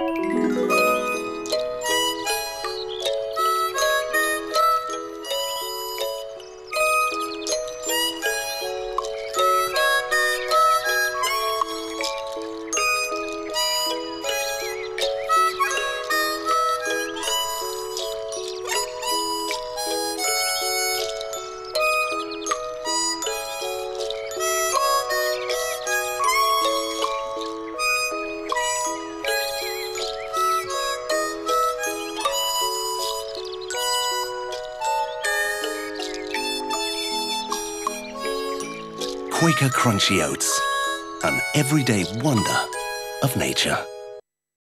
Música Quaker Crunchy Oats, an everyday wonder of nature.